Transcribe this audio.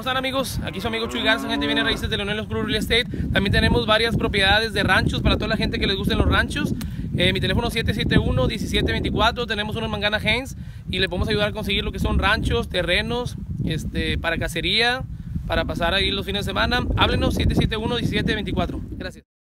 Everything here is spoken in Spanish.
¿Cómo están amigos? Aquí su amigo Chuy Garza, gente viene raíces de Leonel Cruz Real Estate. También tenemos varias propiedades de ranchos para toda la gente que les gusten los ranchos. Eh, mi teléfono es 771-1724. Tenemos unos Mangana Haynes y le podemos ayudar a conseguir lo que son ranchos, terrenos, este, para cacería, para pasar ahí los fines de semana. Háblenos 771-1724. Gracias.